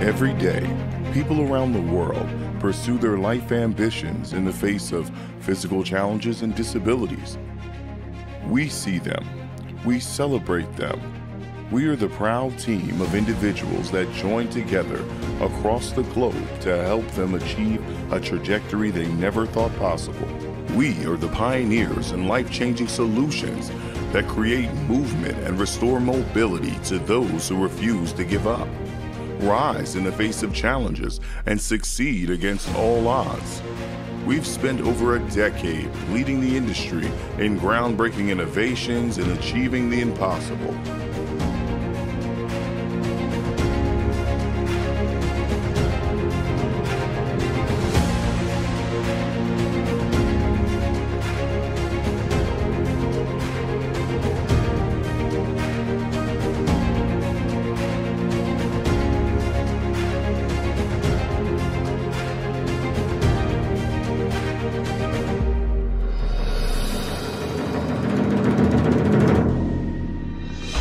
Every day, people around the world pursue their life ambitions in the face of physical challenges and disabilities. We see them, we celebrate them. We are the proud team of individuals that join together across the globe to help them achieve a trajectory they never thought possible. We are the pioneers in life changing solutions that create movement and restore mobility to those who refuse to give up rise in the face of challenges, and succeed against all odds. We've spent over a decade leading the industry in groundbreaking innovations and achieving the impossible.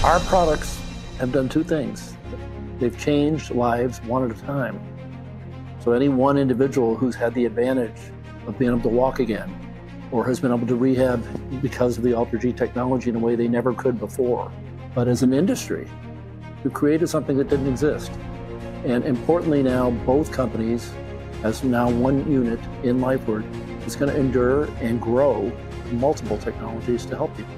Our products have done two things. They've changed lives one at a time. So any one individual who's had the advantage of being able to walk again or has been able to rehab because of the AlterG technology in a way they never could before. But as an industry, we've created something that didn't exist. And importantly now, both companies, as now one unit in Lifeward, is going to endure and grow multiple technologies to help people.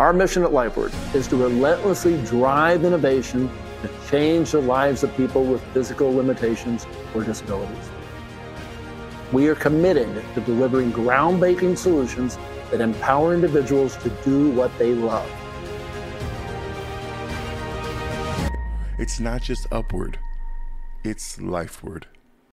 Our mission at Lifeward is to relentlessly drive innovation to change the lives of people with physical limitations or disabilities. We are committed to delivering groundbreaking solutions that empower individuals to do what they love. It's not just upward, it's lifeward.